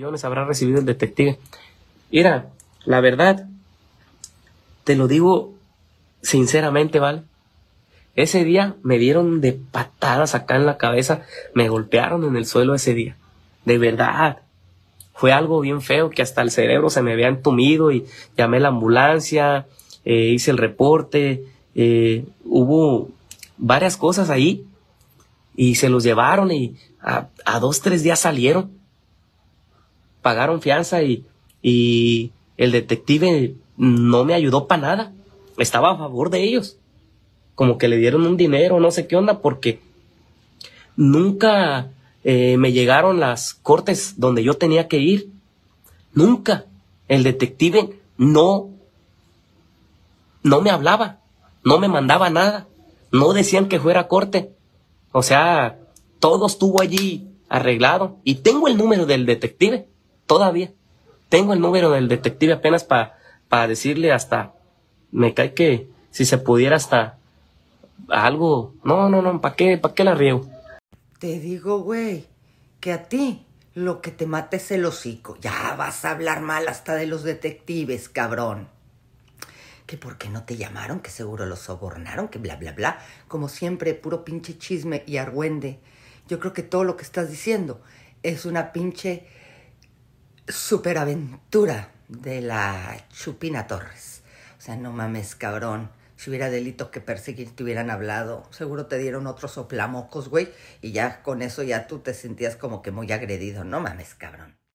millones habrá recibido el detective. Mira, la verdad, te lo digo sinceramente, ¿vale? Ese día me dieron de patadas acá en la cabeza, me golpearon en el suelo ese día. De verdad. Fue algo bien feo que hasta el cerebro se me había entumido y llamé a la ambulancia, eh, hice el reporte, eh, hubo varias cosas ahí y se los llevaron y a, a dos, tres días salieron. Pagaron fianza y, y el detective no me ayudó para nada. Estaba a favor de ellos. Como que le dieron un dinero, no sé qué onda, porque nunca eh, me llegaron las cortes donde yo tenía que ir. Nunca. El detective no, no me hablaba, no me mandaba nada, no decían que fuera corte. O sea, todo estuvo allí arreglado. Y tengo el número del detective, todavía. Tengo el número del detective apenas para para decirle hasta, me cae que si se pudiera hasta algo, no, no, no, ¿para qué, qué la riego? Te digo, güey, que a ti lo que te mata es el hocico. Ya vas a hablar mal hasta de los detectives, cabrón. Que por qué no te llamaron, que seguro los sobornaron, que bla, bla, bla. Como siempre, puro pinche chisme y argüende. Yo creo que todo lo que estás diciendo es una pinche superaventura de la Chupina Torres. O sea, no mames, cabrón. Si hubiera delito que perseguir, te hubieran hablado. Seguro te dieron otros soplamocos, güey. Y ya con eso ya tú te sentías como que muy agredido. No mames, cabrón.